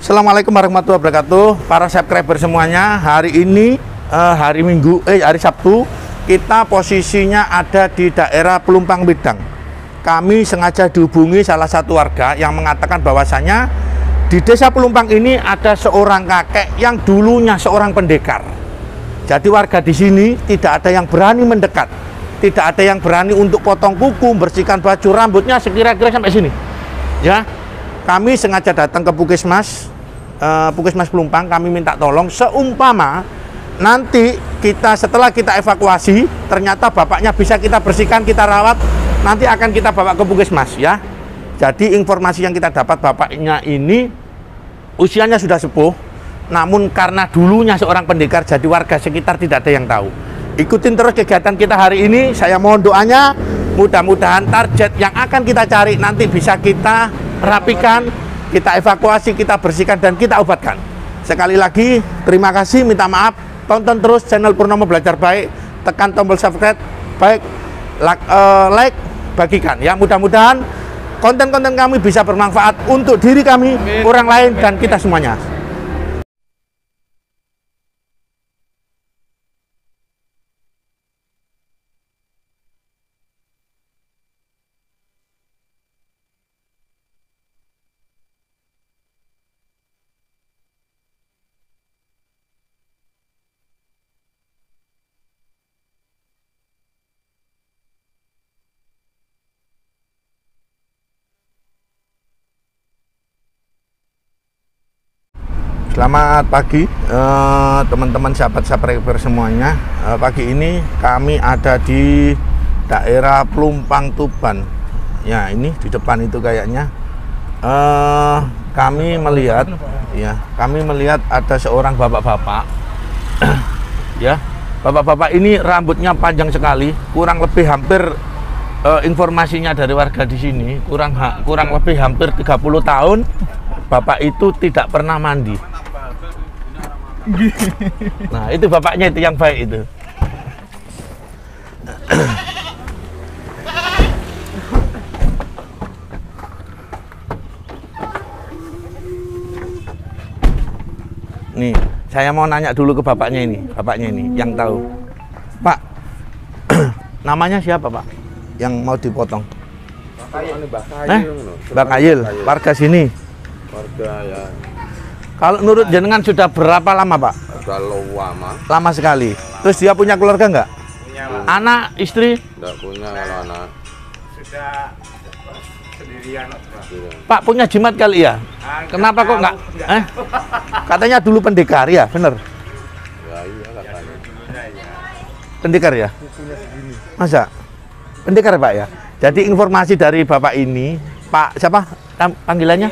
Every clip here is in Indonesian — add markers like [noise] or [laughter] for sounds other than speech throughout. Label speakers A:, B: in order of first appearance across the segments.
A: Assalamualaikum warahmatullahi wabarakatuh. Para subscriber semuanya Hari ini eh, hari Minggu Eh hari Sabtu Kita posisinya ada di daerah Pelumpang Bidang Kami sengaja dihubungi salah satu warga Yang mengatakan bahwasanya Di desa Pelumpang ini ada seorang kakek Yang dulunya seorang pendekar. Jadi warga di sini Tidak ada yang berani mendekat Tidak ada yang berani untuk potong kuku Bersihkan baju rambutnya sekira-kira sampai sini. Ya kami sengaja datang ke Puskesmas uh, Puskesmas Pelumpang kami minta tolong. Seumpama nanti kita setelah kita evakuasi ternyata bapaknya bisa kita bersihkan kita rawat nanti akan kita bawa ke Puskesmas ya. Jadi informasi yang kita dapat bapaknya ini usianya sudah sepuh namun karena dulunya seorang pendekar jadi warga sekitar tidak ada yang tahu ikutin terus kegiatan kita hari ini. Saya mohon doanya. Mudah-mudahan target yang akan kita cari nanti bisa kita rapikan, kita evakuasi, kita bersihkan dan kita obatkan. Sekali lagi terima kasih, minta maaf, tonton terus channel Purnomo Belajar Baik, tekan tombol subscribe, baik like, uh, like bagikan. Ya. Mudah-mudahan konten-konten kami bisa bermanfaat untuk diri kami, orang lain dan kita semuanya. Selamat pagi eh, teman-teman uh, sahabat subscriber semuanya. Uh, pagi ini kami ada di daerah Plumpang Tuban. Ya ini di depan itu kayaknya. Uh, kami melihat, ya kami melihat ada seorang bapak-bapak. [clears throat] ya bapak-bapak ini rambutnya panjang sekali, kurang lebih hampir uh, informasinya dari warga di sini kurang kurang lebih hampir 30 tahun bapak itu tidak pernah mandi [laughs] nah itu bapaknya itu yang baik itu. [clears throat] Nih saya mau nanya dulu ke bapaknya ini bapaknya ini yang tahu. Pak [clears throat] namanya siapa pak? Yang mau dipotong. Eh Bakayil warga sini. Warga ya kalau menurut jenengan sudah berapa lama, Pak?
B: Sudah lama.
A: Lama sekali. Terus dia punya keluarga nggak?
B: Punya.
A: Anak, istri?
B: Tidak punya kalau anak. Sudah
A: sendirian. Pak punya jimat kali ya? Ah, Kenapa kok nggak? Eh? Katanya dulu pendekar ya, bener? Ya iya katanya. Pendekar ya? Masa? Pendekar Pak ya? Jadi informasi dari Bapak ini, Pak siapa panggilannya?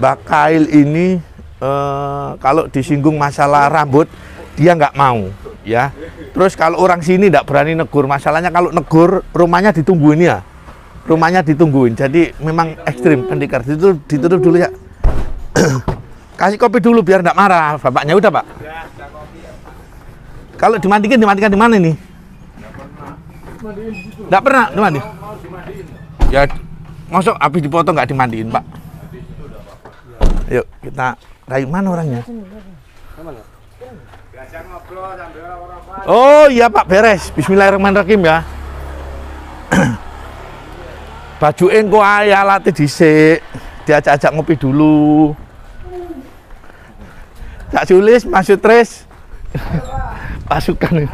A: Bakail ini uh, kalau disinggung masalah rambut dia nggak mau ya. Terus kalau orang sini nggak berani negur masalahnya kalau negur rumahnya ditungguin ya. Rumahnya ditungguin. Jadi memang ekstrim pendekar. Ditutup, ditutup dulu ya. [clears throat] Kasih kopi dulu biar nggak marah bapaknya. Udah pak? Kalau dimandikan dimandikan di mana ini? Nggak pernah dimandi ya masuk habis dipotong nggak dimandiin pak yuk kita dari mana orangnya? Oh iya Pak beres. Bismillahirrahmanirrahim ya. Baju engko ayah latih dhisik. Diajak-ajak ngopi dulu. Cak Sulis, masuk Tres. [laughs] Pasukan.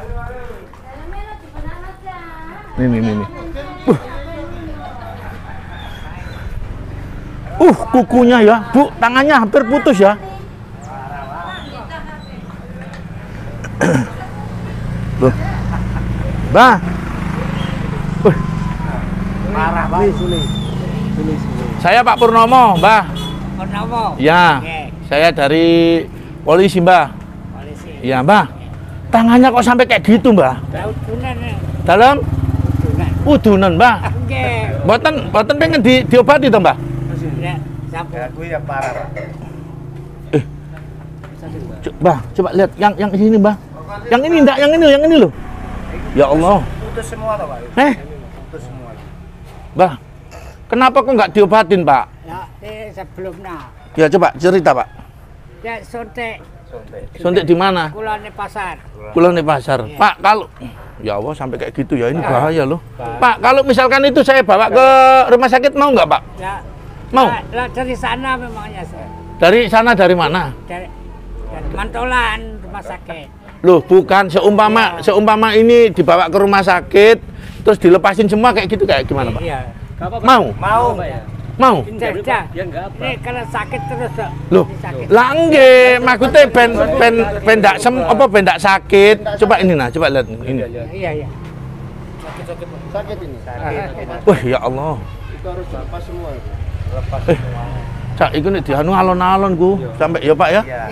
A: Ini, ini, ini. Uh. Uh, kukunya ya, Bu, tangannya hampir putus ya. Loh. Bah. Uh. Marah, Pak. Saya Pak Purnomo, Mbah. Purnomo. Ya. Oke. Saya dari polisi, Mbah. Polisi. Ya, Mbah. Tangannya kok sampai kayak gitu, Mbah? Dalam? Udunan, Mbah. Oke. Boten, boten pengen di, diobati toh, Mbah? Ya, gue yang parah. Eh. Coba, coba lihat yang yang sini, Bang. Yang ini enggak, yang ini, yang ini loh. Ya Allah. Putus semua toh, Pak? Eh? Putus semua. Bah, Kenapa kok nggak diobatin, Pak?
C: Ya, eh, sebelumnya
A: Ya coba cerita, Pak.
C: ya suntik
A: Suntik di mana?
C: kulone pasar.
A: Pulang di pasar.
C: Iya.
A: Pak, kalau ya Allah sampai kayak gitu ya, ini bahaya loh. Pak, kalau misalkan itu saya bawa ke rumah sakit mau nggak, Pak?
C: Ya,
A: Mau?
C: lah, lah, dari sana memangnya saya.
A: Dari sana dari mana?
C: Dari, dari Mantolan rumah sakit.
A: Loh, bukan seumpama
C: Iya.
A: seumpama ini dibawa ke rumah sakit terus dilepasin semua kayak gitu kayak gimana, Pak?
C: Iya.
A: Mau?
C: Mau, Pak ya?
A: Mau?
C: Ya enggak apa. Ini kalau sakit terus Dok.
A: Loh,
C: sakit.
A: lah nggih, maksudnya ben ben ben ndak sem apa ben ndak sakit. Coba ini nah, coba lihat ini.
C: Iya, iya.
D: sakit ini
A: Wah, ya Allah.
D: itu harus lepas semua
A: Eh, Cak, iku nek dianu alon-alon ku. Sampai ya, Pak ya.
C: Iya.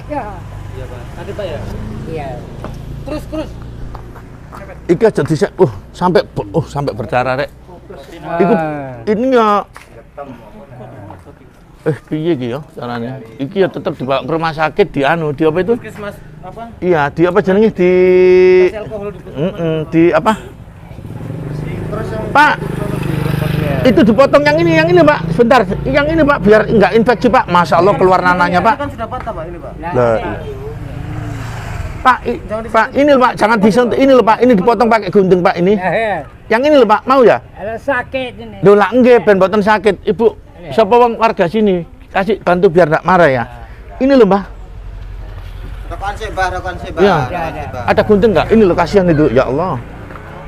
C: Iya.
A: Iki aja disek. Uh, sampai uh sampai berdarah rek. Iku ini ya Eh, piye iki ya caranya? Iki ya tetep dibawa ke rumah sakit di anu, di apa itu? Iya, di apa jenenge di di apa? Pak, itu dipotong yang ini, yang ini Pak. Sebentar, yang ini Pak, biar nggak infeksi Pak. Masya Allah keluar nananya Pak.
D: kan sudah patah pak ini pak
C: ini.
A: Pak, i- Pak, ini Pak, jangan disentuh. Ini loh Pak, ini dipotong pakai gunting Pak ini.
C: Ya, iya.
A: Yang ini loh Pak, mau ya?
C: Sakit ini.
A: Loh lah nggih ben mboten sakit. Ibu, sapa wong warga sini kasih bantu biar ndak marah ya. Ini loh Mbah.
D: rekan sih pak rekan sih pak
A: Iya.
D: rekan sih, Pak.
A: Ada gunting nggak? Ini loh kasihan itu. Ya Allah.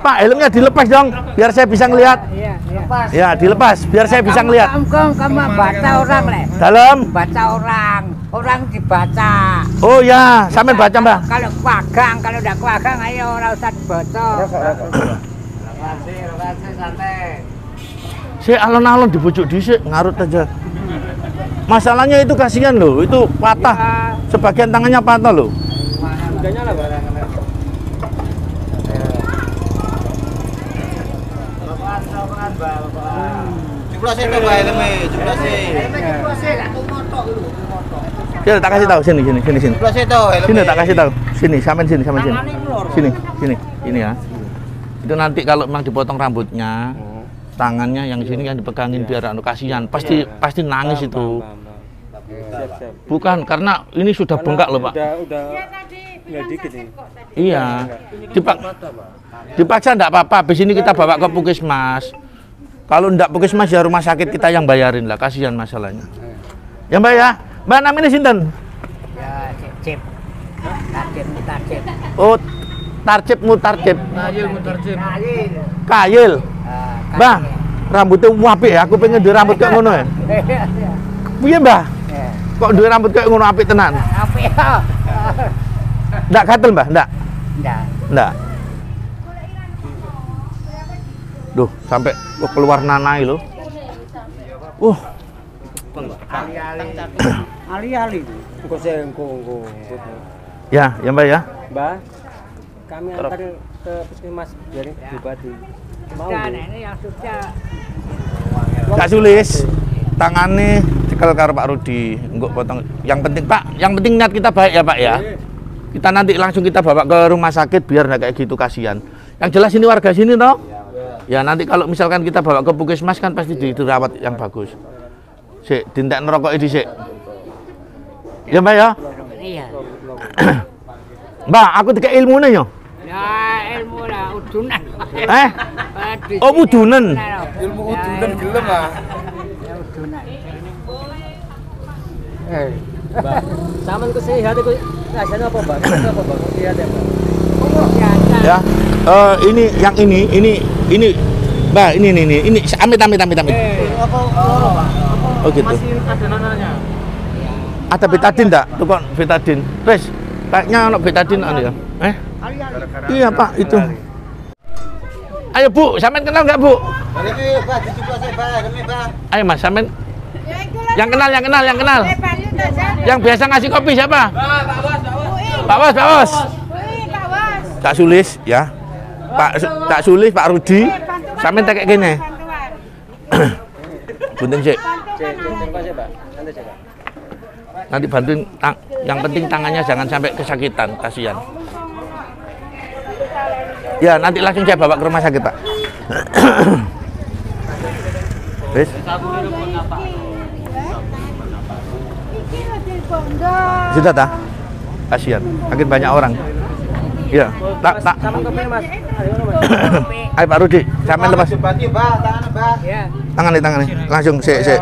A: Pak, helmnya dilepas dong biar saya bisa ngelihat.
C: Iya, iya.
A: Ya, dilepas biar saya bisa ngelihat.
C: Kamu, kamu, kamu baca orang, Le.
A: Dalam.
C: Baca orang. Orang dibaca.
A: Oh ya, sampean baca, Mbah.
C: Kalau kuagang, kalau udah kuagang, ayo orang usah dibaca.
A: Saya alon-alon dibujuk dhisik ngarut aja. Masalahnya itu kasihan loh, itu patah.
C: Ya,
A: Sebagian tangannya patah loh. Ya, tak kasih tahu sini sini sini sini. Sini tak kasih tahu. Sini, sampean sini, sampean sini. Sini, sini. Ini ya. Itu nanti kalau memang dipotong rambutnya, tangannya yang sini kan dipegangin biar anu kasihan. Pasti pasti nangis itu. Bukan karena ini sudah bengkak loh, Pak.
E: udah udah nggak dikit ini
A: Iya. Dipak dipaksa enggak apa-apa. Habis ini kita bawa ke Puskesmas. Kalau enggak Puskesmas ya rumah sakit kita yang bayarin lah, kasihan masalahnya. Ya, Mbak ya. Mbak namanya sinten?
C: ya, cip, cip. Tarjip, tarjip.
A: Oh, Tarcip Mutarcip.
C: Kayil.
A: Kayil.
C: Ah,
A: Mbah, rambutnya apik ya. Aku pengen duwe rambut kayak ngono ya. Piye, Mbah?
C: Ya.
A: Kok duwe rambut kayak ngono apik tenan?
C: Apa ya?
A: Ndak gatel, Mbah? Ndak.
C: Enggak.
A: Ndak. Duh, sampai oh, keluar nanai loh. Uh,
C: Ali-ali.
E: engko
A: ya, ya Mbak ya.
E: mbak kami antar ke puskesmas biar diobati mau
C: Sudah,
E: Bu?
C: nah, ini yang sudah.
A: Kak Sulis, tangannya cekel karo Pak Rudi. Enggak potong. Yang penting Pak, yang penting niat kita baik ya Pak ya. Kita nanti langsung kita bawa ke rumah sakit biar nggak kayak gitu kasihan. Yang jelas ini warga sini toh. Ya nanti kalau misalkan kita bawa ke puskesmas kan pasti di- dirawat yang bagus. Sik, dintek nerokok ini sik. Ya Mbak ya.
C: Iya. [clears throat]
A: Mbak, aku tiga ilmu nih yo.
C: Ya, ilmu lah, udunan.
A: Eh? Oh, udunan.
D: ilmu
C: Ya,
D: udunan
C: ilmu.
D: gelem ah
C: Ya, udunan.
E: mbak saman kesehatan itu rasanya apa mbak Rasanya apa mbak sehat ya mbak
C: Biasa.
A: Ya. Eh, ini yang ini, ini, ini. Mbak, ini, ini, ini, ini. Amit, amit, amit, amit.
D: apa pak
A: Oh gitu.
E: ada nananya
A: Ada betadin enggak? Tukang betadin. Wes, kayaknya anak betadin ada ya. Eh? Iya, Pak, itu. Ayo, Bu, sampean kenal enggak, Bu?
D: pak pak pak
A: Ayo, Mas, sampean yang kenal, yang kenal, yang kenal. Yang biasa ngasih kopi siapa? Pak Bos, Pak Bos. Kak Sulis, ya. Pak Kak Sulis, Pak Rudi. Tak kayak gini. [coughs] Bunting sih.
E: cek. Nanti
A: bantuin tang- yang penting tangannya jangan sampai kesakitan, kasihan. Ya, nanti langsung saya bawa ke rumah sakit, Pak. [coughs] Wis. Sudah tak? Kasihan, makin banyak orang. Iya, tak tak.
F: Ayo
A: Pak Rudi, sampai lepas
E: tangan, Mbak.
B: Ya.
A: tangan nih tangan nih. Langsung sik sik.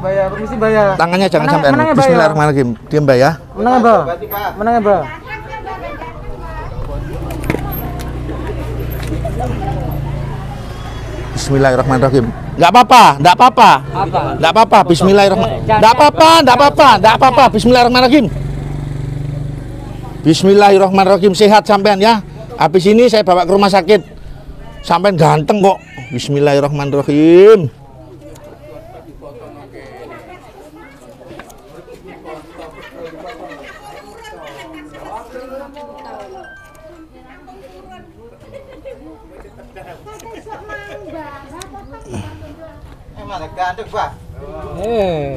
F: Bayar, permisi bayar.
A: Tangannya jangan sampai anu.
F: ya?
A: Bismillahirrahmanirrahim. Diam Mbak ya.
F: Menang ya, Mbak? Menang ya, Mbak?
A: Bismillahirrahmanirrahim. Enggak apa-apa, enggak apa-apa.
B: Apa?
A: Enggak apa-apa. Bismillahirrahmanirrahim. Enggak apa-apa, enggak apa-apa, enggak apa-apa. Bismillahirrahmanirrahim. Bismillahirrahmanirrahim. Sehat sampean ya. Habis ini saya bawa ke rumah sakit. Sampean ganteng kok. Bismillahirrahmanirrahim.
E: Eh,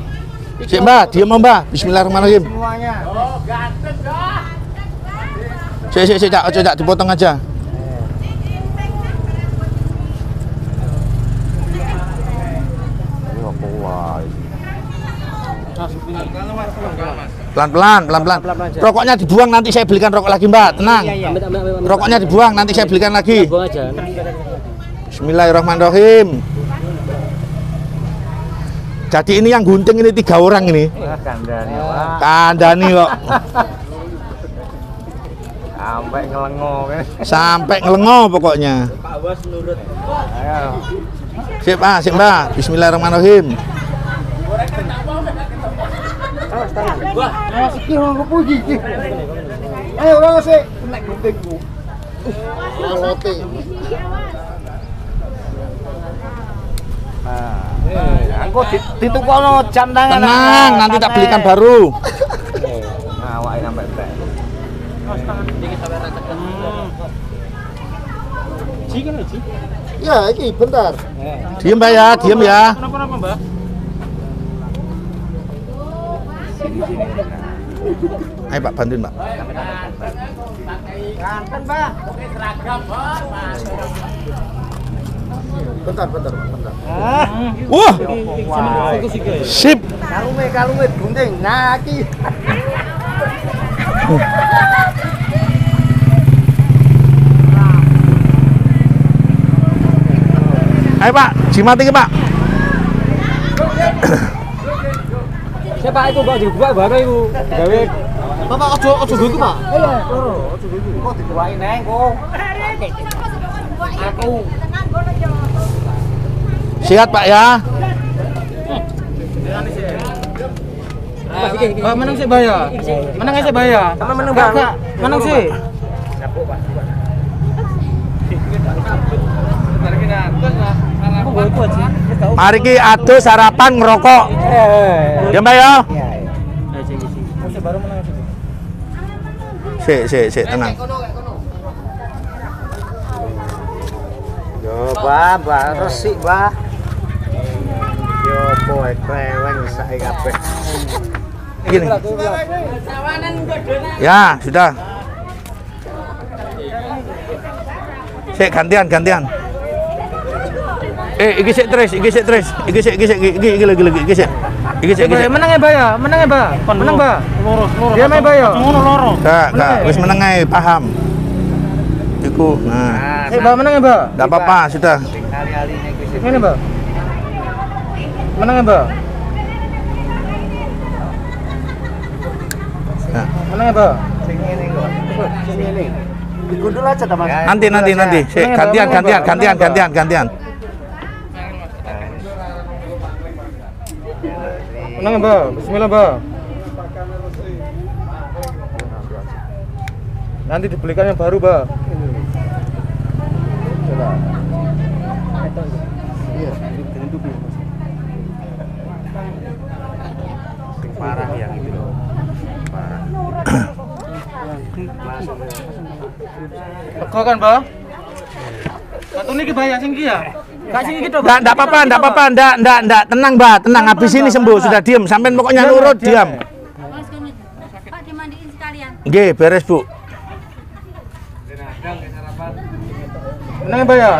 A: Sik Mbak, diam Mbak. Bismillahirrahmanirrahim.
B: Semuanya. Oh, ganteng, dah.
A: Sik sik sik Cak, ojo Cak dipotong aja. Pelan-pelan, pelan-pelan. Rokoknya dibuang nanti saya belikan rokok lagi, Mbak. Tenang.
F: Ambil, ambil.
A: Rokoknya dibuang nanti saya belikan lagi. Bismillahirrahmanirrahim. Jadi ini yang gunting ini tiga orang ini.
B: Wah, kandani, Pak.
A: Kandani kok.
B: Sampai ngelengo kan.
A: Sampai ngelengo pokoknya.
B: Ayo.
A: Sip, Pak, sip, Mbak. Bismillahirrahmanirrahim.
D: Iki wong kepuji iki. Ayo. Nek guntingku. Lote.
B: Aku ditukono jam tangan.
A: Tenang, nanti tak belikan baru.
B: Ngawak sampai tek.
D: Ya, iki bentar.
A: Diem, Mbak ya, diem ya.
F: Kenapa-napa, Mbak?
A: Ayo, Pak, bantuin, Pak.
B: Ganteng, Pak.
D: Bentar, bentar, bentar.
A: Wah, sip.
B: Kalunge, kalunge gunting. Nah, iki.
A: Ayo, Pak, jimat iki, Pak.
F: Siapa itu, Mbak? Dibuka baru itu. Gawe.
D: Bapak ojo ojo gue Pak.
B: Kok dituwai neng kok. Aku.
A: Sehat, Pak ya.
F: Mbak, menang sih, Mbak ya? Menang sih, Mbak ya?
B: Sama menang,
F: Mbak,
B: Bang.
F: Menang sih.
A: Mari ki ado sarapan ngerokok. Ya, Mbak ya.
F: baru menang sih.
A: Sik, sik, sik, tenang.
B: Yo, Bah, Bah, resik, Boy, kreweng sae kabeh.
A: Gini. Ya, sudah. Sik gantian, gantian. Eh, iki sik terus, iki sik terus. Iki sik, iki sik, iki iki lagi lagi, iki sik. Iki sik, iki sik.
F: Menang ya, Mbak ya? Menang ya, Mbak? Menang, Mbak? Dia main, Mbak ya?
A: Kak, kak, wis meneng ae, paham. Iku, nah.
F: Eh, Mbak menang ya, Mbak?
A: Enggak apa-apa, sudah.
B: Kali-kali nek wis
F: Ini, Mbak. Menang ya, Mbak?
A: Nah,
F: Menang ya, Mbak?
B: sing ngene kok. Sing ngene. Digundul aja ta, Mas.
A: nanti nanti nanti. Sik, gantian, gantian, gantian, gantian, gantian.
F: Menang ya, Mbak? Bismillah, Mbak. Nanti dibelikan yang baru, Mbak. Coba. Iya, dengan tubi.
B: Parah yang itu loh. Parah.
F: Lega kan, Mbak? Satu ini bayar sing ya. Gak sing iki to,
A: Nggak, nggak apa-apa, nggak apa-apa, nggak, nggak, nggak, tenang, Mbak, tenang. Habis ini sembuh, sudah diem. Sampai pokoknya nurut, diam.
G: Pak dimandiin sekalian.
A: Oke, beres, Bu.
F: Tenang ya, Mbak ya.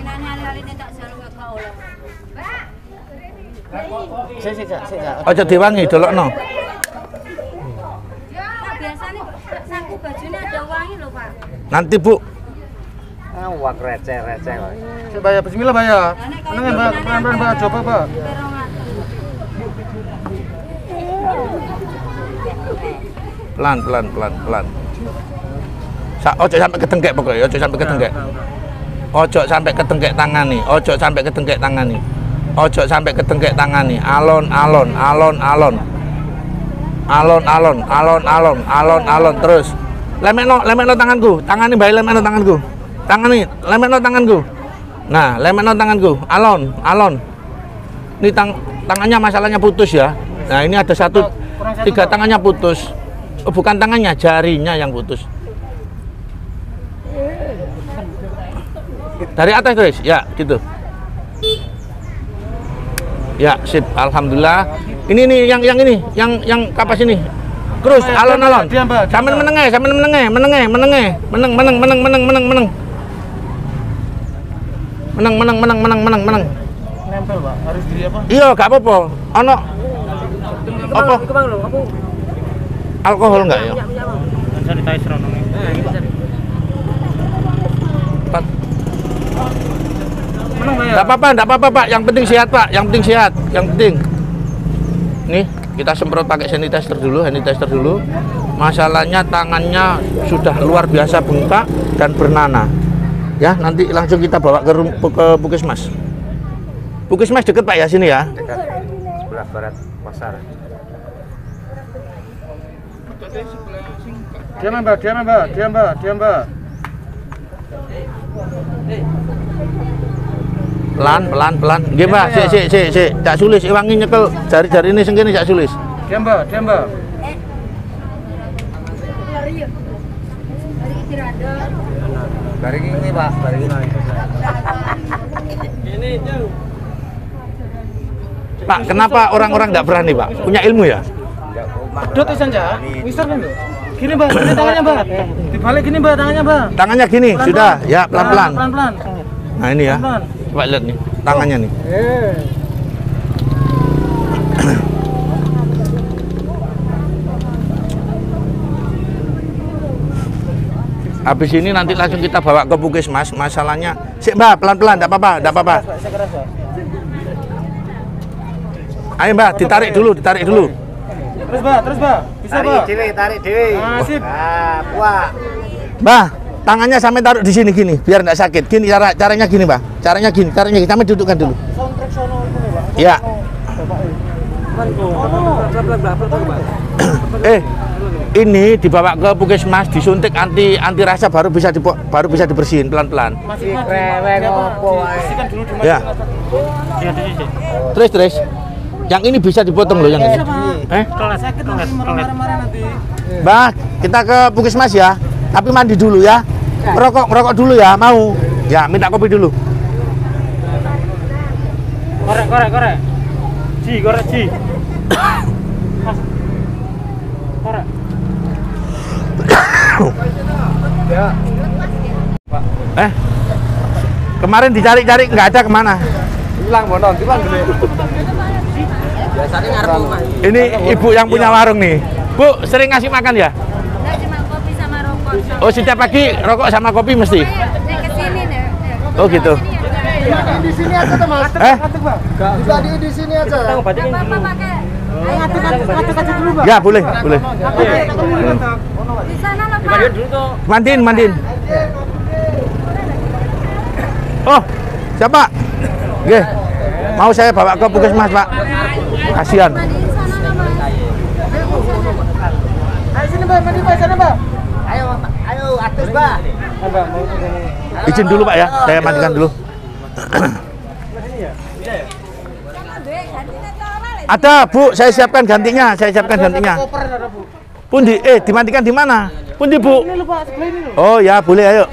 G: Ini alih-alih ini tak jalan ke kau lah.
E: Sik sik sik sik.
A: Ojo diwangi, dolokno.
G: Pak biasa nih saku bajunya ada wangi loh Pak.
A: Nanti, Bu.
B: Awak receh-receh kok.
F: Sik, Mbak ya. Bismillah, Mbak ya. Tenang ya, Mbak. Pelan-pelan, Mbak. Coba, Mbak.
A: Pelan, pelan, pelan, pelan. Sa ojo sampai ketengkek pokoknya, ojo sampai ketengkek. Ojo sampai ketengkek tangan nih, ojo sampai ketengkek tangan nih. Ojo sampai ketengkek tangan nih. Alon, alon, alon, alon. Alon, alon, alon, alon, alon, alon terus. Lemekno, lemekno tanganku. Tangan bayi lemekno tanganku. Tangan nih, lemekno tanganku. Nah, lemekno tanganku. Alon, alon. Ini tang tangannya masalahnya putus ya. Nah, ini ada satu tiga tangannya putus. Oh, bukan tangannya, jarinya yang putus. Dari atas, guys. Ya, gitu. Ya, sip. Alhamdulillah. Ini nih yang yang ini, yang yang kapas ini. Terus alon-alon.
F: Mbak.
A: menengah, sampai menengah, menengah, menengah, meneng, meneng, meneng, meneng, meneng, meneng. Meneng, meneng, meneng, meneng, meneng, meneng.
F: Nempel, Pak. Harus di apa?
A: Iya, gak apa-apa. Ono apa? Alkohol enggak ya?
F: Sanitizer ono nih.
E: Nah, ini bisa.
A: Pak,
F: Mbak ya.
A: Enggak apa-apa, enggak apa-apa, Pak. Yang penting sehat, Pak. Yang penting sehat, yang penting. Nih, kita semprot pakai sanitizer dulu, sanitizer dulu. Masalahnya tangannya sudah luar biasa bengkak dan bernanah. Ya, nanti langsung kita bawa ke rum- ke Puskesmas. Puskesmas deket Pak ya sini ya.
B: Dekat sebelah barat pasar.
F: Diam, Mbak. Diam, Mbak. Diam, Mbak. Diam, Mbak.
A: Pelan, pelan, pelan. Nggih, Mbak. Sik, sik, sik, sik. Cak Sulis iwangi nyekel jari-jari ini sing kene Cak Sulis.
F: Diam, Mbak. Diam, Mbak.
B: Bareng ini Pak, bareng ini.
A: Pak, kenapa orang-orang nggak berani, Pak? Punya ilmu ya?
B: Enggak koma.
F: Dot saja. Mister kan. Gini, Mbak. Gini tangannya, Mbak. Dibalik gini, Mbak, tangannya, Mbak.
A: Tangannya gini,
F: Pelan-pelan.
A: sudah. Ya, pelan-pelan.
F: Nah, Pelan-pelan.
A: Nah, ini ya.
F: Pelan-pelan.
A: Coba lihat nih, tangannya nih. Habis ini nanti langsung kita bawa ke Puskesmas. Masalahnya, sik Mbak, pelan-pelan, enggak apa-apa, enggak apa-apa. Ayo Mbak, ditarik dulu, ditarik dulu.
F: Terus, Mbak. Terus, Mbak. Bisa,
B: Tarik
F: Mbak.
B: dhewe, tarik dhewe.
F: Nah, sip.
B: Ah, kuat.
A: Mbak, tangannya sampai taruh di sini gini, biar enggak sakit. Gini cara caranya gini, Mbak. Caranya gini, caranya gini. Sampai dudukkan dulu.
F: Pak.
A: Ya. Eh, ini dibawa ke Puskesmas, disuntik anti anti rasa baru bisa dipo, baru bisa dibersihin pelan-pelan.
F: Di
A: Ya. Terus terus. Yang ini bisa dipotong loh yang ini. Eh,
F: Sakit nanti marah-marah nanti.
A: Mbak, kita ke Puskesmas ya. Tapi mandi dulu ya. Merokok, merokok dulu ya, mau. Ya, minta kopi dulu.
F: Korek, korek, korek. Ji, korek, ji. Mas. Korek.
A: Eh, kemarin dicari-cari nggak ada ke mana?
B: Hilang bonon, hilang gede.
E: Biasanya ngarep omah.
A: Ini ibu yang punya warung nih. Bu, sering ngasih makan ya?
G: Nah, cuma kopi sama rokok. Sama
A: Oh, setiap pagi rokok sama kopi mesti?
G: Deh.
A: Oh, gitu.
F: Di sini aja tuh, Mas.
A: Eh?
F: Pak. Dibadi di sini aja.
E: Dulu.
G: pakai
F: Pak.
A: Ya, boleh, boleh.
G: di sana lah Pak.
A: Mandiin, mandiin. Oh, siapa? Oke. Mau saya bawa ke puskesmas, Pak. Kasihan.
G: Mandiin sana lah mas.
B: Ayo sini mbak, mandi mbak, sana mbak. Ayo, ayo atus mbak.
A: Izin dulu, Pak ya. Saya mandikan dulu. Ada, Bu. Saya siapkan gantinya. Saya siapkan gantinya. Pundi, eh dimandikan di mana? Pundi, Bu? Oh ya, boleh ayo.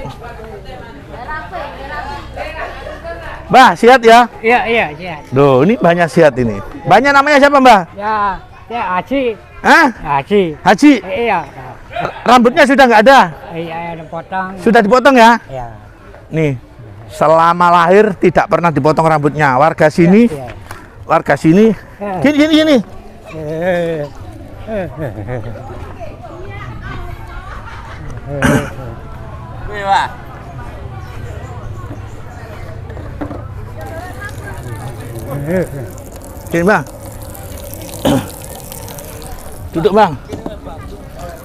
A: Mbah, sehat ya?
C: Iya, iya, iya.
A: Loh, ini banyak sehat ini. Banyak namanya siapa, Mbah?
C: Ya, ya Haji,
A: Hah?
C: Haji.
A: Haji.
C: Iya,
A: Rambutnya sudah nggak ada?
C: iya, ada potong.
A: Sudah dipotong ya?
C: Iya.
A: Nih, selama lahir tidak pernah dipotong rambutnya. Warga sini,
C: Iya.
A: warga sini. Gini, gini, gini. Gini, Bang. duduk, Bang.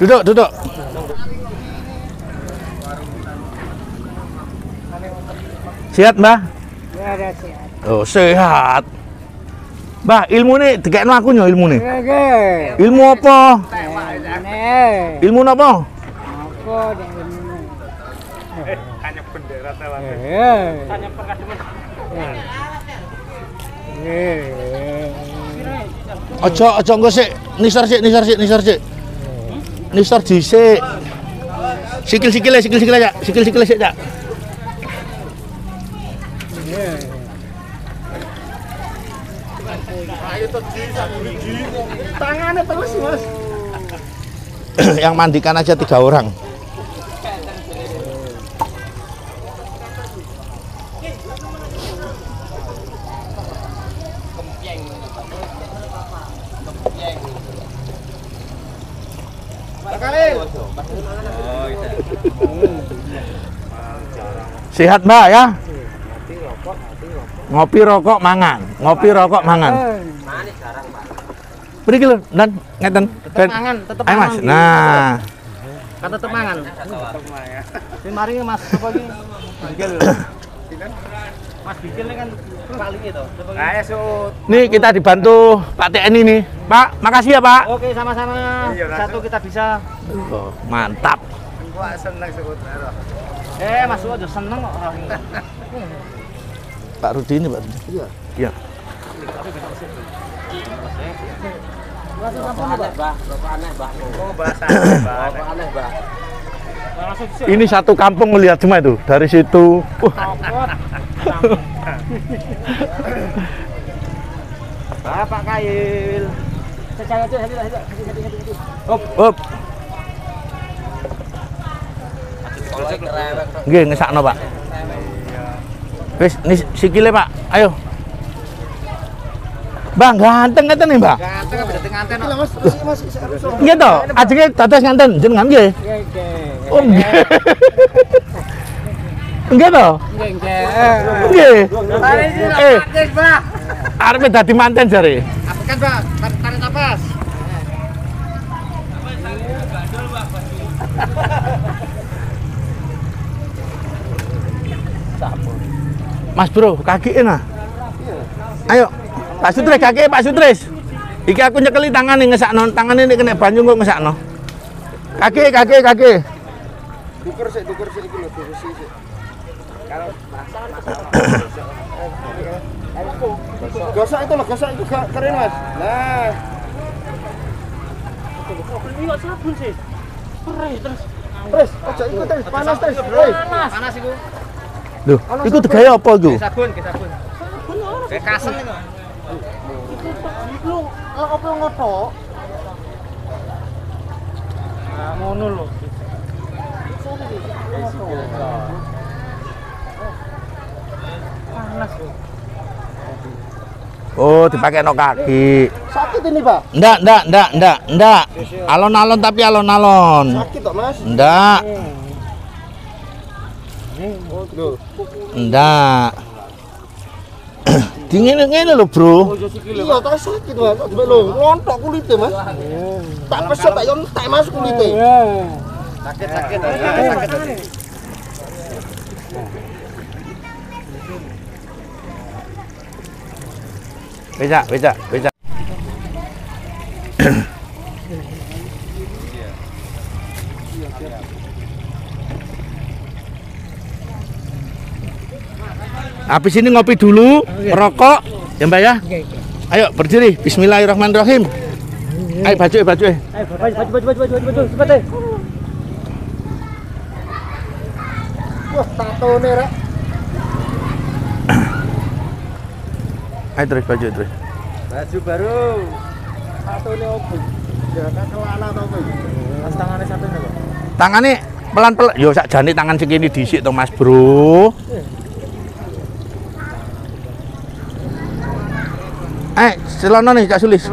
A: Duduk, duduk. Sehat, Mbah?
C: Ya, ada sihat.
A: Oh, sehat. Mbah, ilmu nih, dikekno aku nyo ilmu nih.
C: Oke.
A: Ilmu apa?
C: Nih,
A: Ilmu apa?
C: di ini. Hanya bendera tewan. Hanya
A: Ojo, ojo engko sik. Nisor sik, nisor sik, nisor sik. Nisor dhisik. Sikil-sikile, sikil-sikile ya. Sikil-sikile sik, Cak.
F: Tangannya terus mas. [clears throat]
A: Yang mandikan aja tiga orang. Sehat mbak ya? Ngopi rokok mangan, ngopi rokok mangan. Beri lho, dan ngeten. Ben.
E: mangan, tetep
A: Ayo mas,
E: mangan.
A: nah.
E: Kan tetep mangan. Sing mari Mas apa iki? Bigil. Mas Bigil ini kan paling itu.
B: Ayo, Sud.
A: Nih kita dibantu Pak TNI nih. Pak, makasih ya Pak.
E: Oke, sama-sama. Satu kita bisa.
A: Oh, mantap.
B: Seneng.
E: Eh, Mas aja seneng kok orang ini.
A: Pak Rudi ini Pak Rudi. Iya. Iya.
B: Oh, bahasa [coughs] aneh, Mbak. aneh, Mbak.
A: Ini satu kampung melihat semua itu dari situ. [coughs]
E: Bapak Kail. Saya aja, hati hati hati hati.
A: Hop, hop. Nggih, ngesakno, Pak. Wis, ini sikile, Pak. Ayo. Bang, ganteng ngeten nih, Mbak.
B: Ganteng, berarti nganten.
F: Mas, mas.
A: Nggih to, ajenge dados nganten jenengan nggih. Oh, nggih. Nggih to? Nggih. Eh, arepe dadi manten jare.
B: Kan, Mbak. Tarik napas.
A: Mas Bro, kakiin ah. Ayo, Pak Sutris, kaki Pak Sutris. Iki aku nyekeli tangan nih ngesakno, tangan ini kena banyu kok ngesakno. Kaki, kaki, kaki.
F: Dukur sih, dukur sih, dukur dukur sih. sih. Gosok itu loh, gosok itu gak keren mas. Nah,
E: Ini kok sabun sih? Perih terus.
F: terus, ojo ikut terus, panas terus. Woi,
B: Panas iku.
A: Loh, iku digaya apa iku?
B: Sabun, ke sabun. Kayak kasem itu.
E: Lu apa ngotok? Nah, ngono lho. Panas lho.
A: Oh, dipakai no kaki.
F: sakit ini pak.
A: Ndak, ndak, ndak, ndak, ndak. Alon-alon tapi alon-alon.
F: Sakit toh mas.
A: Ndak,
F: Oh, loh.
A: ndak. [clears throat] Dingin ngene lho, Bro.
F: Iya, tak sakit mas. Coba lo, ngontok kulitnya mas. Tak pesot, tak yontek mas kulitnya.
B: Sakit, sakit. Sakit, sakit.
A: Becak, becak, becak. [clears throat] Habis ini ngopi dulu, merokok, ya Mbak ya. Ayo berdiri, Bismillahirrahmanirrahim. Ayo baju, baju.
E: Ayo, baju, baju, baju, baju, baju, baju, cepet deh.
F: Wah, tato nih, Rek.
A: Ayo terus baju terus.
E: Baju baru.
F: Tato nih opo? Ya, kan celana tau kowe.
E: Mas tangannya satu nih.
A: Tangannya pelan-pelan. Yo sak jane tangan segini disik to Mas Bro. Eh, selono nih Kak Sulis.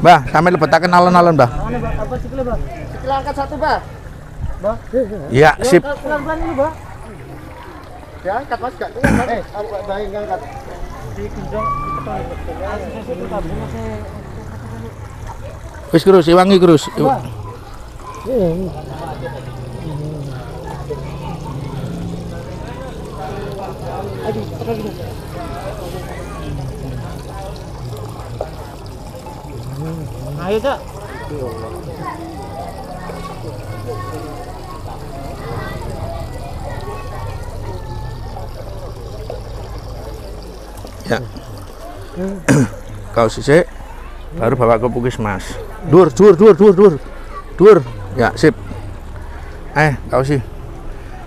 A: Mbah, sampe lebetaken alon-alon, Mbah.
F: Sikil angkat satu, Mbak. Mbak,
A: Iya, sip.
E: Pelan-pelan ini,
F: ya Mas, gak kuat. Eh, aku ngangkat.
A: Wis Krus, iwangi Krus.
E: Ayo, Cak.
A: Ya. Kau sisik baru bawa ke Pukismas. Dur, dur, dur, dur, dur. Dur. Ya, sip. Eh, kau sih.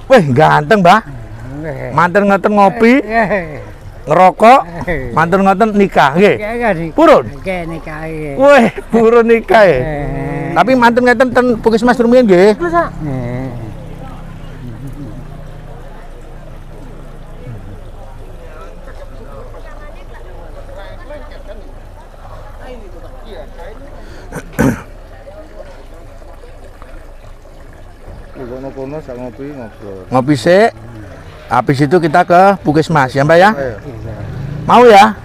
A: Weh, ganteng, Mbah. Manten ngoten ngopi, ngerokok, manten ngoten nikah nggih. Purun. Weh, purun nikah ya. Tapi manten ngoten ten Pukismas rumiyin nggih.
F: Ngopi ngobrol.
A: Ngopi sik. Habis itu kita ke Pukismas ya, Mbak ya? Mau ya?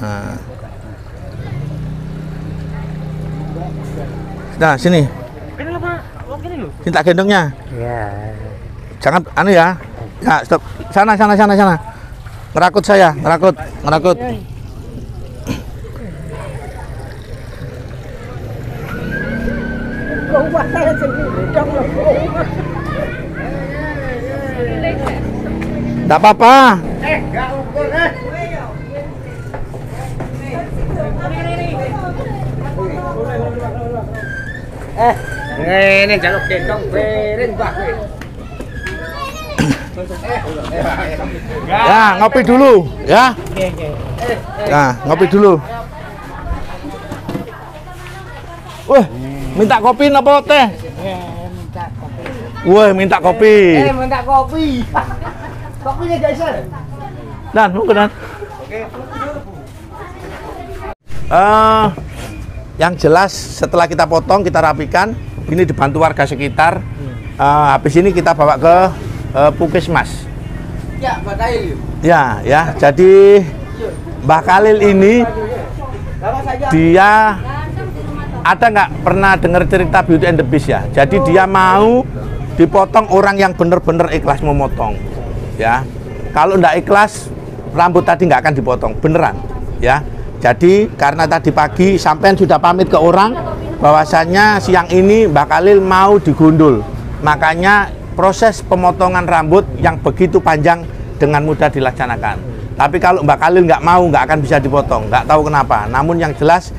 A: Nah. Nah, sini. Sini tak gendongnya. Jangan anu ya. Ya, stop. Sana, sana, sana, sana. Ngerakut saya, ngerakut, ngerakut. Enggak apa-apa.
C: Ini jaluk gendong bering Pak.
A: Ya, ngopi dulu, ya. Nah, ngopi dulu. Wah, minta kopi napa teh? Wah, minta kopi.
C: minta kopi. Kopinya bisa.
A: Dan, mungkin Dan. Eh, yang jelas setelah kita potong, kita rapikan. Ini dibantu warga sekitar. Eh, habis ini kita bawa ke eh, Pukismas.
C: Ya, Pak Kail.
A: Ya, ya. Jadi Mbah Khalil ini dia ada nggak pernah dengar cerita Beauty and the Beast ya? Jadi dia mau dipotong orang yang benar-benar ikhlas memotong, ya. Kalau nggak ikhlas, rambut tadi nggak akan dipotong, beneran, ya. Jadi karena tadi pagi sampean sudah pamit ke orang bahwasannya siang ini Mbak Khalil mau digundul, makanya proses pemotongan rambut yang begitu panjang dengan mudah dilaksanakan. Tapi kalau Mbak Khalil nggak mau, nggak akan bisa dipotong, nggak tahu kenapa. Namun yang jelas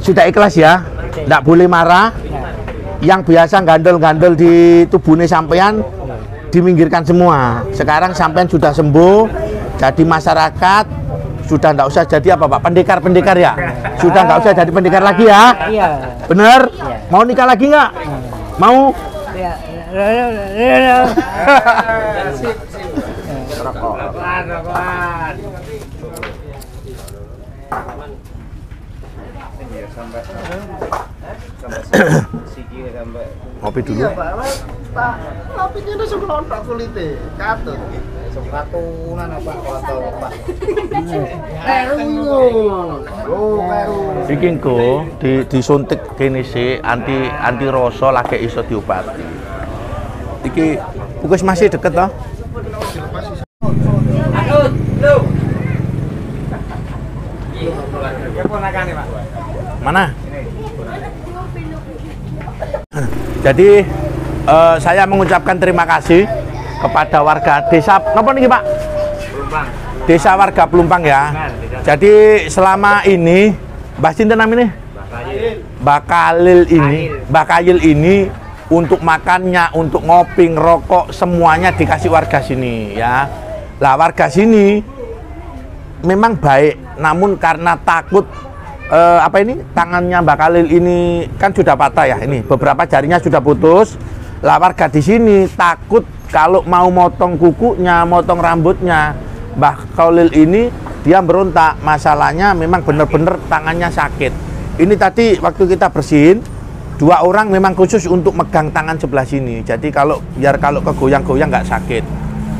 A: sudah ikhlas ya, nggak boleh marah. Yang biasa gandel-gandel di tubuhnya sampean diminggirkan semua. Sekarang sampean sudah sembuh, jadi masyarakat sudah nggak usah jadi apa pak pendekar-pendekar ya, sudah nggak usah jadi pendekar lagi ya.
C: Iya.
A: Bener? Mau nikah lagi nggak? Mau?
C: Iya.
A: Ngopi dulu.
F: Iya, Pak. Pak, tapi ini sebelum tak kulite. Katut.
D: Sepatunan apa foto Pak? [laughs]
F: Peru. Oh, Peru.
A: Iki engko di disuntik kene sih anti anti rasa lagi iso diobati. Iki Pukis masih deket toh? Mana? Jadi eh, saya mengucapkan terima kasih kepada warga desa Napa niki Pak? Desa warga Pelumpang ya. Jadi selama ini Mbah Sinten namanya? Bakalil ini, Bakayil ini untuk makannya, untuk ngopi, ngerokok, semuanya dikasih warga sini ya. Lah warga sini memang baik, namun karena takut eh, apa ini tangannya Mbak Khalil ini kan sudah patah ya ini beberapa jarinya sudah putus. Lah warga di sini takut kalau mau motong kukunya, motong rambutnya Mbah Khalil ini dia berontak. Masalahnya memang benar-benar tangannya sakit. Ini tadi waktu kita bersihin dua orang memang khusus untuk megang tangan sebelah sini. Jadi kalau biar kalau kegoyang-goyang nggak sakit.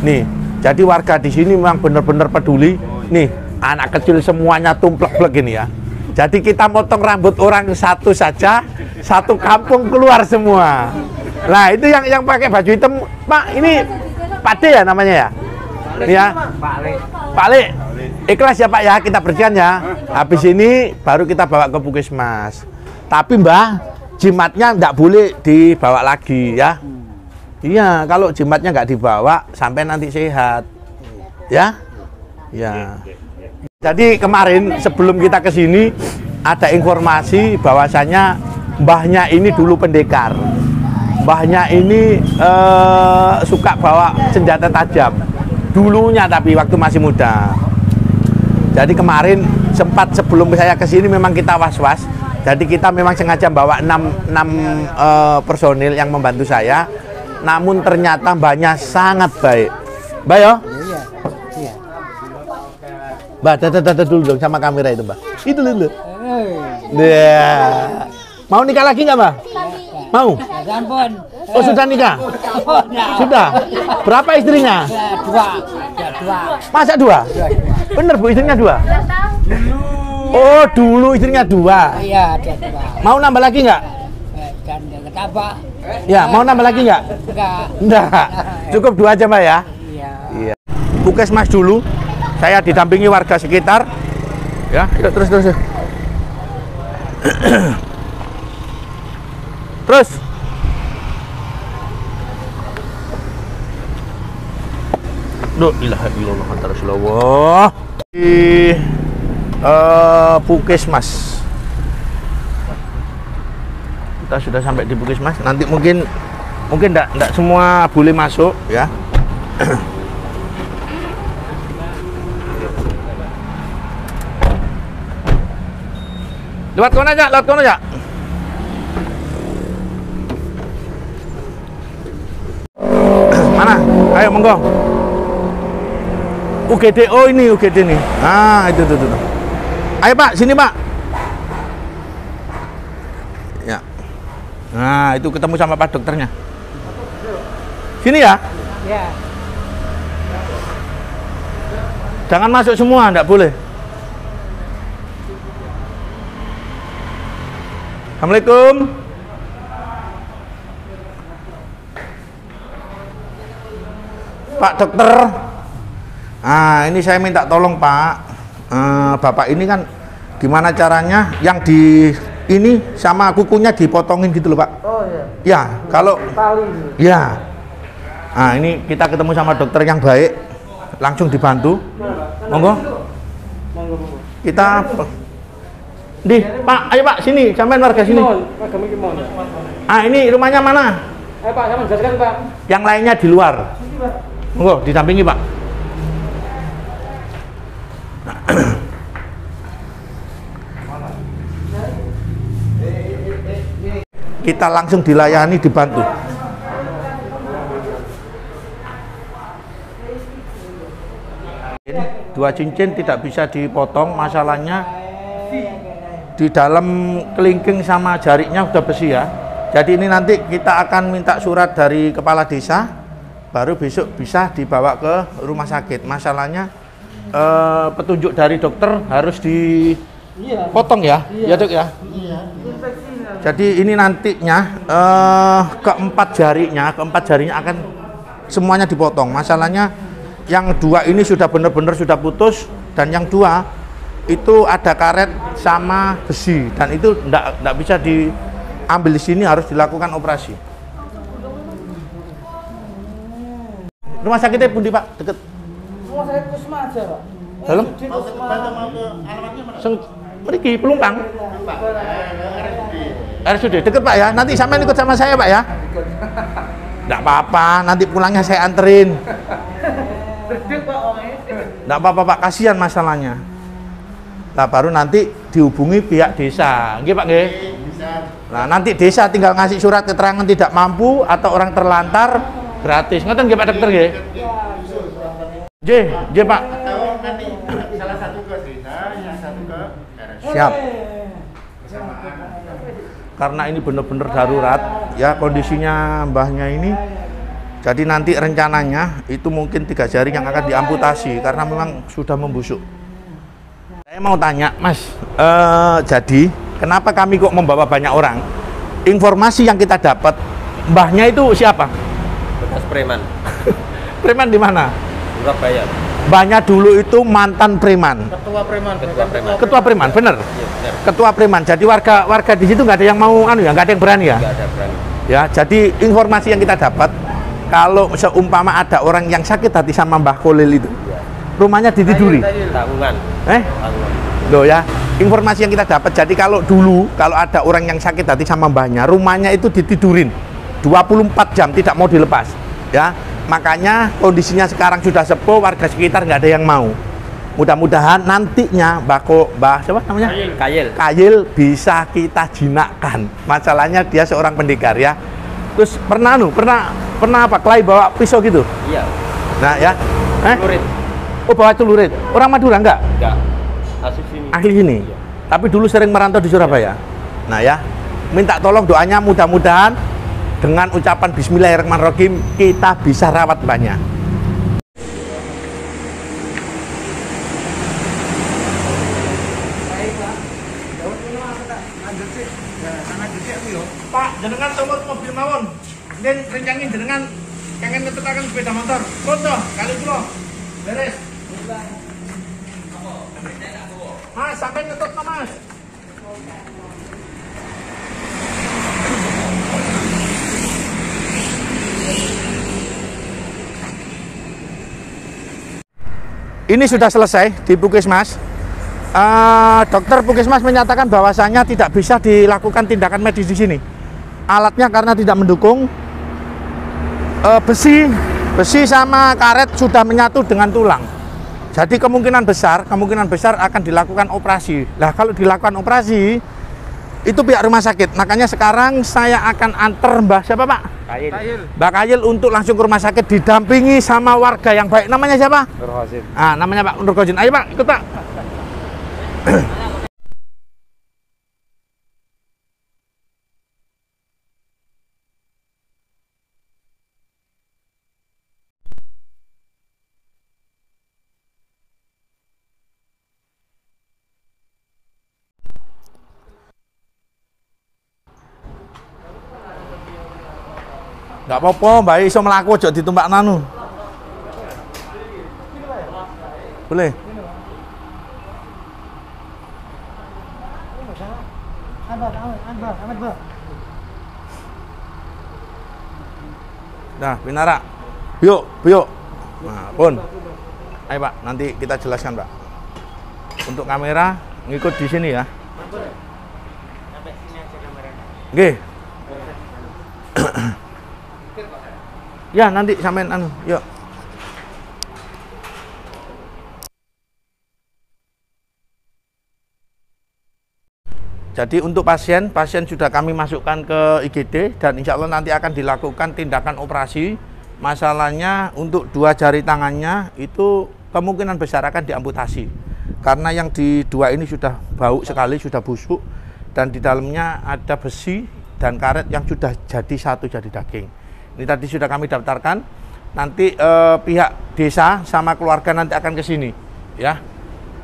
A: Nih, jadi warga di sini memang benar-benar peduli. Nih, anak kecil semuanya tumplek-plek ini ya. Jadi kita potong rambut orang satu saja, satu kampung keluar semua. Nah itu yang yang pakai baju hitam, Pak ini Pak D ya namanya ya? Ya, Pak Le. Ikhlas ya Pak ya, kita bersihkan ya. Habis ini baru kita bawa ke Puskesmas. Tapi Mbah, jimatnya nggak boleh dibawa lagi ya. Iya, kalau jimatnya nggak dibawa sampai nanti sehat. Ya? Ya. Jadi kemarin sebelum kita ke sini ada informasi bahwasanya mbahnya ini dulu pendekar. Mbahnya ini eh, suka bawa senjata tajam. Dulunya tapi waktu masih muda. Jadi kemarin sempat sebelum saya ke sini memang kita was-was. Jadi kita memang sengaja bawa 6, 6 eh, personil yang membantu saya. Namun ternyata mbahnya sangat baik. Mbak ya? Mbak, tata tata dulu dong sama kamera itu, Mbak. Itu dulu. Iya. Mau nikah lagi nggak, Mbak? Mau?
C: Ampun.
A: Oh, sudah nikah? Sudah. Berapa istrinya?
C: Dua. Ya, dua.
A: Masa dua? Bener, Bu, istrinya dua? Oh, dulu istrinya dua.
C: Iya, ada dua.
A: Mau nambah lagi nggak?
C: Eh, Dan?
A: Ya, mau nambah lagi nggak?
C: Enggak.
A: Enggak. Cukup dua aja, Mbak ya?
C: Iya.
A: Iya. Puskesmas dulu. Saya didampingi warga sekitar. Ya, yuk, terus terus. terus. Duh, ilaha illallah rasulullah. Di eh, Puskesmas. Kita sudah sampai di Puskesmas. Nanti mungkin mungkin enggak enggak semua boleh masuk ya. Lewat kona aja, lewat kona aja. Mana? Ayo monggo. UGD, oh ini UGD nih. Ah, itu tuh, tuh, tuh. Ayo Pak, sini Pak. Ya. Nah, itu ketemu sama Pak dokternya. Sini ya.
C: Ya.
A: Jangan masuk semua, enggak boleh. Assalamualaikum. Pak dokter. Ah, ini saya minta tolong Pak. Eh, Bapak ini kan gimana caranya yang di ini sama kukunya dipotongin gitu loh Pak.
E: Oh iya.
A: Ya, kalau
E: Tali.
A: ya. Nah, ini kita ketemu sama dokter yang baik. Langsung dibantu. Monggo.
E: Monggo monggo.
A: Kita di Pak, ayo Pak, sini, sampean warga sini. Ah, ini rumahnya mana?
E: Ayo Pak, sama jelaskan Pak.
A: Yang lainnya di luar. Monggo, didampingi Pak. Kita langsung dilayani, dibantu. Dua cincin tidak bisa dipotong, masalahnya di dalam kelingking sama jariknya udah besi ya. Jadi ini nanti kita akan minta surat dari kepala desa, baru besok bisa dibawa ke rumah sakit. Masalahnya eh, petunjuk dari dokter harus dipotong ya, ya dok ya. Jadi ini nantinya eh, keempat jarinya, keempat jarinya akan semuanya dipotong. Masalahnya yang dua ini sudah benar-benar sudah putus dan yang dua itu ada karet sama besi dan itu enggak, enggak bisa diambil di sini harus dilakukan operasi. Rumah sakitnya pun di Pak deket
B: Rumah sakit Kusma aja, Pak.
A: dalam. Seng, mriki pelumpang. RSUD deket Pak ya. Nanti sampai ikut sama saya Pak ya. Enggak apa-apa, nanti pulangnya saya anterin. Enggak apa-apa Pak, kasihan masalahnya. Nah, baru nanti dihubungi pihak desa. Nggih Pak nggih? Nah, nanti desa tinggal ngasih surat keterangan tidak mampu atau orang terlantar gratis. Ngoten nggih Pak Dokter nggih? Nggih, nggih Pak.
D: Salah satu ke desa, yang satu ke
A: Siap. Karena ini benar-benar darurat, ya kondisinya mbahnya ini. Jadi nanti rencananya itu mungkin tiga jari yang akan diamputasi karena memang sudah membusuk. Saya mau tanya, Mas, eh, jadi kenapa kami kok membawa banyak orang? Informasi yang kita dapat, mbahnya itu siapa?
E: Bekas preman. [laughs]
A: Preman di mana?
E: Surabaya.
A: Mbahnya dulu itu mantan preman.
D: ketua preman.
E: Ketua preman.
A: Ketua preman, bener?
E: Iya, benar.
A: Ketua preman. Jadi warga warga di situ nggak ada yang mau anu ya, nggak ada yang berani ya.
E: Enggak ada berani.
A: Ya, jadi informasi yang kita dapat kalau seumpama ada orang yang sakit hati sama Mbah Kolil itu, rumahnya ditiduri.
E: Tanggungan.
A: Eh,
E: Tanggungan.
A: loh ya. Informasi yang kita dapat, jadi kalau dulu kalau ada orang yang sakit hati sama mbahnya, rumahnya itu ditidurin 24 jam tidak mau dilepas. Ya, makanya kondisinya sekarang sudah sepuh, warga sekitar nggak ada yang mau. Mudah-mudahan nantinya Mbah Ko, Mbah siapa namanya?
E: Kayel.
A: Kayil bisa kita jinakkan. Masalahnya dia seorang pendekar ya. Terus pernah nu, pernah pernah apa? Kelai bawa pisau gitu.
E: Iya.
A: Nah ya. Eh?
E: Lurit.
A: Oh bawa celurit. Orang Madura enggak?
E: Enggak. Asli sini.
A: Ahli sini. Tapi dulu sering merantau di Surabaya. Nah ya. Minta tolong doanya mudah-mudahan dengan ucapan Bismillahirrahmanirrahim kita bisa rawat banyak. Pak, jenengan nomor mobil mawon. Dan rencangin jenengan kangen ngetetakan sepeda motor. Konco, kali kilo. Beres. Mas, sampai ngetut no, Mas. Ini sudah selesai di Puskesmas. Eh, dokter Puskesmas menyatakan bahwasannya tidak bisa dilakukan tindakan medis di sini. Alatnya karena tidak mendukung. Eh, besi, besi sama karet sudah menyatu dengan tulang. Jadi kemungkinan besar, kemungkinan besar akan dilakukan operasi. Nah, kalau dilakukan operasi, itu pihak rumah sakit. Makanya sekarang saya akan antar Mbah siapa Pak?
E: Kayel.
A: Mbak Kayil untuk langsung ke rumah sakit didampingi sama warga yang baik. Namanya siapa?
E: Nur.
A: Ah, namanya Pak Nur. Ayo Pak, ikut Pak. Enggak apa-apa, Mbak iso melaku aja ditumbak nanu. Boleh. Nah, Binara. Yuk, yuk. Nah, pun. Ayo Pak, nanti kita jelaskan Pak. Untuk kamera ngikut di sini ya. Oke. Ya nanti sampean anu, yuk. Jadi untuk pasien, pasien sudah kami masukkan ke IGD dan insya Allah nanti akan dilakukan tindakan operasi. Masalahnya untuk dua jari tangannya itu kemungkinan besar akan diamputasi. Karena yang di dua ini sudah bau sekali, sudah busuk dan di dalamnya ada besi dan karet yang sudah jadi satu jadi daging. Ini tadi sudah kami daftarkan. Nanti eh, pihak desa sama keluarga nanti akan ke sini, ya.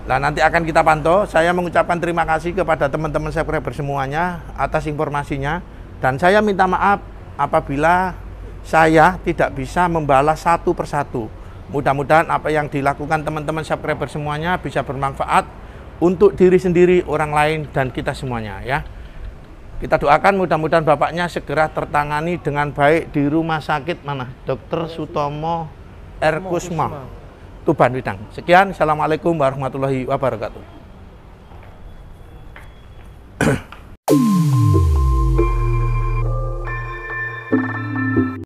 A: Nah nanti akan kita pantau. Saya mengucapkan terima kasih kepada teman-teman subscriber semuanya atas informasinya. Dan saya minta maaf apabila saya tidak bisa membalas satu persatu. Mudah-mudahan apa yang dilakukan teman-teman subscriber semuanya bisa bermanfaat untuk diri sendiri, orang lain, dan kita semuanya ya. Kita doakan mudah-mudahan bapaknya segera tertangani dengan baik di rumah sakit mana? Dr. Sutomo R. Kusma, Tuban Widang. Sekian, Assalamualaikum warahmatullahi wabarakatuh.